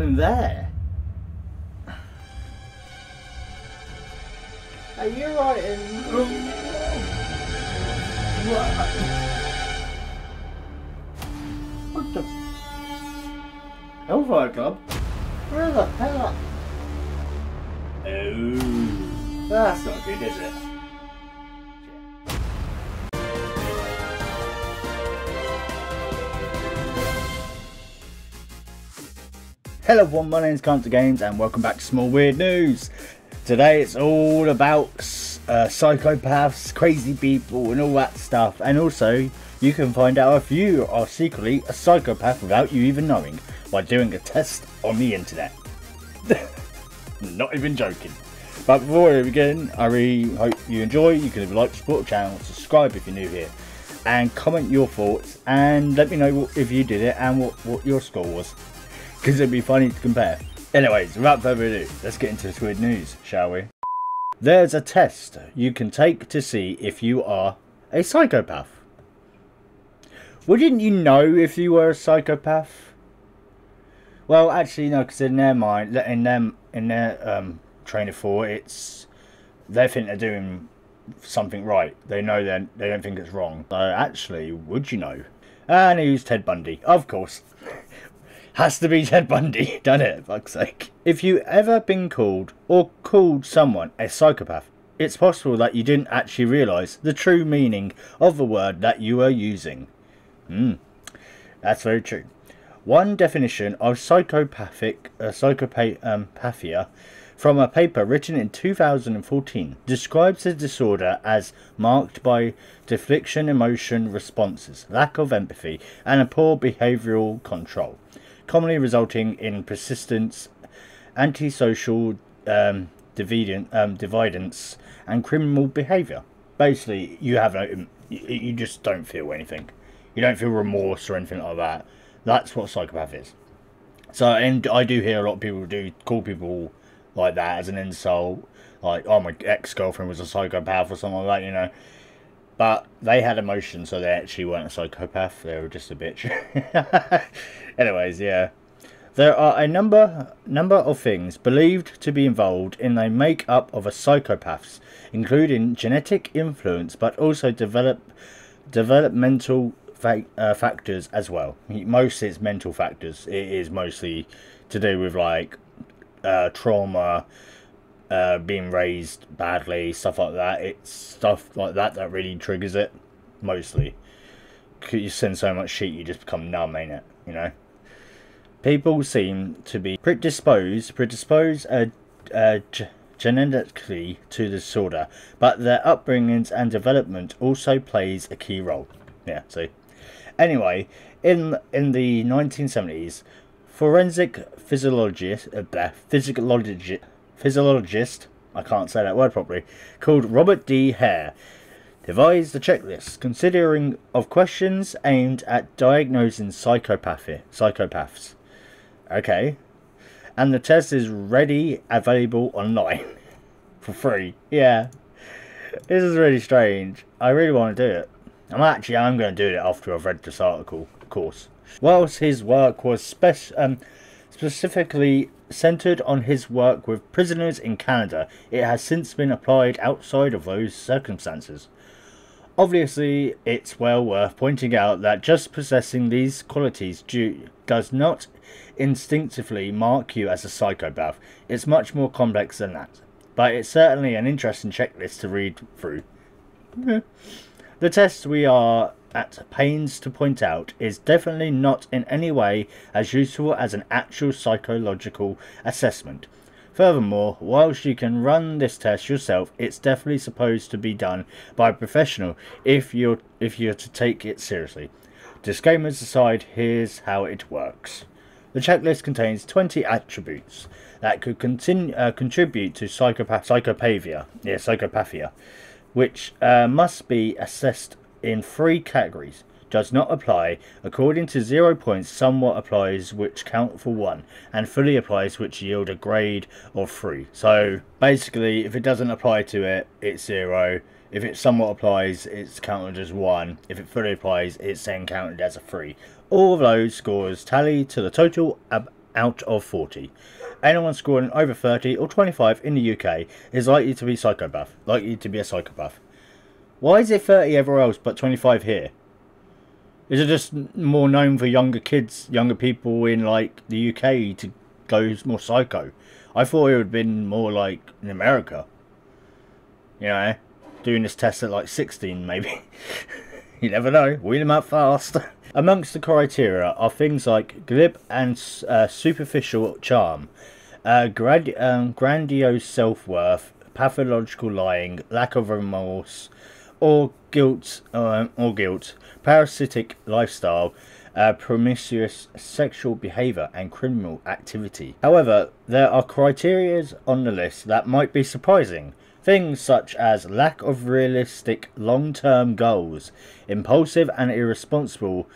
in there? Are you writing? What the? Hellfire Club? Where the hell? Oh, that's not good, is it? Hello everyone, my name is Can'tDoGames and welcome back to Small Weird News. Today it's all about uh, psychopaths, crazy people and all that stuff and also you can find out if you are secretly a psychopath without you even knowing by doing a test on the internet. Not even joking. But before we begin, I really hope you enjoy. You can like, support the channel, subscribe if you're new here and comment your thoughts and let me know if you did it and what, what your score was because it'd be funny to compare. Anyways, without further ado, let's get into this weird news, shall we? There's a test you can take to see if you are a psychopath. Wouldn't you know if you were a psychopath? Well, actually, no, because in their mind, in them, in their um, train of thought, it's they think they're doing something right. They know they they don't think it's wrong. So actually, would you know? And he used Ted Bundy, of course. Has to be Ted Bundy, done it, fuck's sake. If you ever been called or called someone a psychopath, it's possible that you didn't actually realise the true meaning of the word that you were using. Hmm, that's very true. One definition of psychopathic uh, psychopathia um, from a paper written in 2014 describes the disorder as marked by deflection emotion responses, lack of empathy, and a poor behavioural control commonly resulting in persistence, antisocial um, dividend, um, dividends, and criminal behaviour. Basically, you have no, you just don't feel anything. You don't feel remorse or anything like that. That's what psychopath is. So, and I do hear a lot of people do call people like that as an insult, like, oh, my ex girlfriend was a psychopath or something like that, you know. But they had emotion, so they actually weren't a psychopath. They were just a bitch. Anyways, yeah. There are a number number of things believed to be involved in the make-up of a psychopaths, including genetic influence, but also develop developmental fa uh, factors as well. Most it's mental factors. It is mostly to do with like uh, trauma, uh, being raised badly, stuff like that. It's stuff like that that really triggers it, mostly. You send so much shit, you just become numb, ain't it? You know? People seem to be predisposed, predisposed uh, uh, genetically to the disorder, but their upbringings and development also plays a key role. Yeah, see. Anyway, in in the 1970s, forensic physiologist, uh, physiologist physiologist, I can't say that word properly, called Robert D. Hare, devised a checklist considering of questions aimed at diagnosing psychopathy, psychopaths. Okay. And the test is ready, available online for free. Yeah. This is really strange. I really want to do it. I'm actually, I'm going to do it after I've read this article, of course. Whilst his work was special, um, specifically centered on his work with prisoners in Canada, it has since been applied outside of those circumstances. Obviously, it's well worth pointing out that just possessing these qualities do, does not instinctively mark you as a psychopath. It's much more complex than that. But it's certainly an interesting checklist to read through. the test we are at pains to point out is definitely not in any way as useful as an actual psychological assessment. Furthermore, whilst you can run this test yourself, it's definitely supposed to be done by a professional if you're if you're to take it seriously. Disclaimers aside, here's how it works. The checklist contains 20 attributes that could continue, uh, contribute to psychopath psychopathia, yeah, psychopathia, which uh, must be assessed in three categories. Does not apply. According to zero points, somewhat applies, which count for one, and fully applies, which yield a grade of three. So basically, if it doesn't apply to it, it's zero. If it somewhat applies, it's counted as one. If it fully applies, it's then counted as a three. All of those scores tally to the total out of 40. Anyone scoring over 30 or 25 in the UK is likely to be psychopath, likely to be a psychopath. Why is it 30 everywhere else but 25 here? Is it just more known for younger kids, younger people in like the UK to go more psycho? I thought it would have been more like in America. You know, doing this test at like 16 maybe. you never know, wheel them out fast. Amongst the criteria are things like glib and uh, superficial charm, uh, um, grandiose self-worth, pathological lying, lack of remorse, or guilt, uh, or guilt, parasitic lifestyle, uh, promiscuous sexual behaviour and criminal activity. However, there are criteria on the list that might be surprising. Things such as lack of realistic long-term goals, impulsive and irresponsible,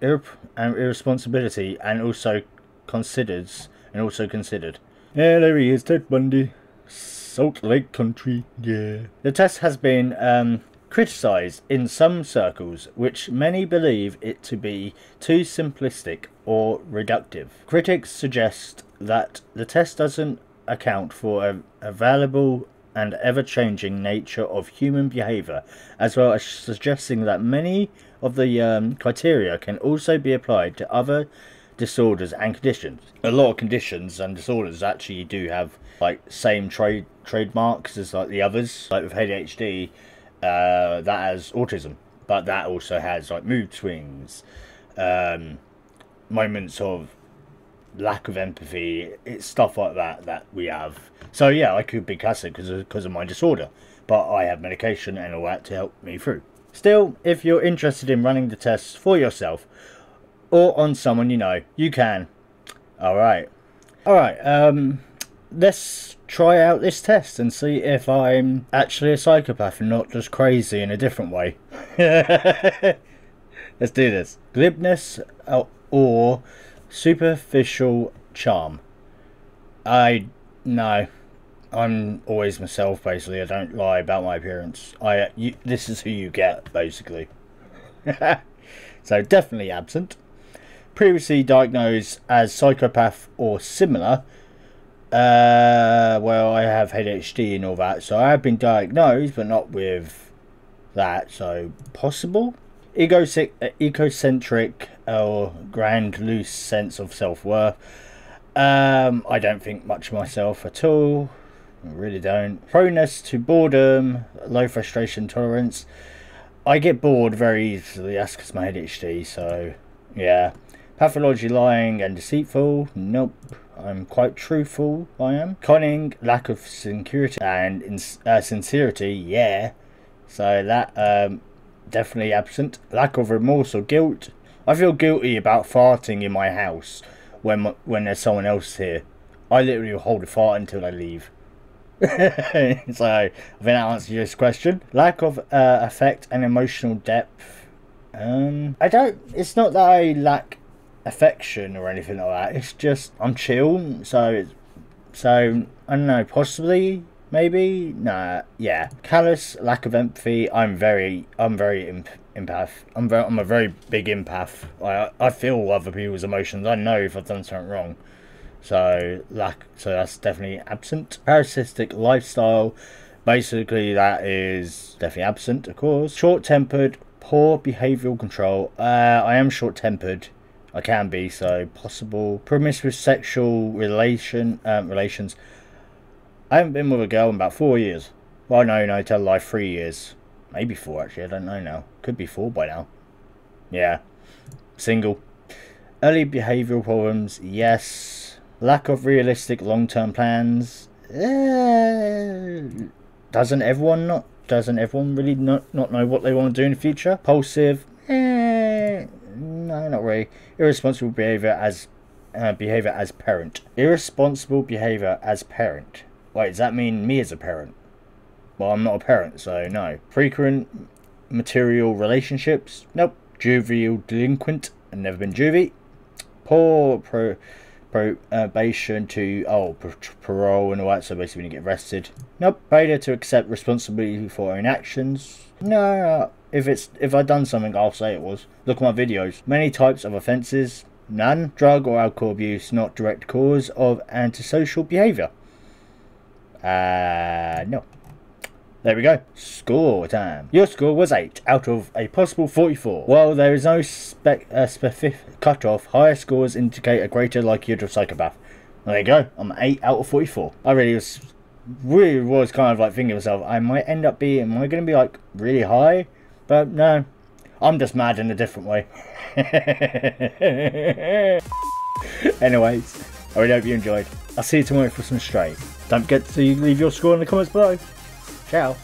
ir and irresponsibility, and also considered and also considered. Yeah, there he is, Ted Bundy, Salt Lake County. Yeah. The test has been um, criticised in some circles, which many believe it to be too simplistic or reductive. Critics suggest that the test doesn't account for a, a valuable and ever-changing nature of human behaviour, as well as suggesting that many of the um, criteria can also be applied to other disorders and conditions. A lot of conditions and disorders actually do have like same trade trademarks as like the others. Like with ADHD, uh, that has autism, but that also has like mood swings, um, moments of lack of empathy. It's stuff like that that we have. So yeah, I could be classic because of, of my disorder, but I have medication and all that to help me through. Still, if you're interested in running the tests for yourself or on someone you know, you can. All right, all right. Um, let's try out this test and see if I'm actually a psychopath and not just crazy in a different way. let's do this. Glibness uh, or superficial charm. I no. I'm always myself basically. I don't lie about my appearance. I you, this is who you get basically. so definitely absent. Previously diagnosed as psychopath or similar. Uh, well, I have ADHD and all that, so I have been diagnosed, but not with that. So possible. Egocentric, egocentric or grand loose sense of self worth. Um, I don't think much of myself at all. I really don't. Proneness to boredom, low frustration tolerance. I get bored very easily. That's because my ADHD. So yeah. Pathology lying and deceitful. Nope. I'm quite truthful. I am. Conning, lack of security and uh, sincerity. Yeah. So that um, definitely absent. Lack of remorse or guilt. I feel guilty about farting in my house when when there's someone else here. I literally hold a fart until I leave. so I think that answers your question. Lack of uh, affect and emotional depth. Um, I don't. It's not that I lack affection or anything like that. It's just I'm chill. So it's so I don't know. Possibly maybe nah yeah callous lack of empathy i'm very i'm very imp- empath i'm very i'm a very big empath i i feel other people's emotions i know if i've done something wrong so lack so that's definitely absent parasitic lifestyle basically that is definitely absent of course short-tempered poor behavioral control uh i am short-tempered I can be so possible promiscuous sexual relation um, relations I haven't been with a girl in about four years. Well, no, no, tell a lie, three years. Maybe four, actually. I don't know now. Could be four by now. Yeah. Single. Early behavioural problems, yes. Lack of realistic long-term plans. Eh, doesn't everyone not? Doesn't everyone really not, not know what they want to do in the future? Impulsive. No, not really. Irresponsible behaviour as uh, behaviour as parent. Irresponsible behaviour as parent. Wait, does that mean me as a parent? Well, I'm not a parent, so no. Frequent material relationships? Nope. Juvenile delinquent? I've never been juvie. Poor pro probation to oh parole and all that. So basically, when you get arrested, nope. Failure to accept responsibility for own actions. No. If it's if I've done something, I'll say it was. Look at my videos. Many types of offences. None. Drug or alcohol abuse not direct cause of antisocial behaviour. Uh, no. There we go. Score time. Your score was 8 out of a possible 44. While there is no spec uh, specific cutoff, higher scores indicate a greater likelihood of psychopath. There you go. I'm 8 out of 44. I really was, really was kind of like thinking to myself, I might end up being, am I going to be like really high? But no, I'm just mad in a different way. Anyways, I really hope you enjoyed. I'll see you tomorrow for some straight. Don't forget to leave your score in the comments below. Ciao.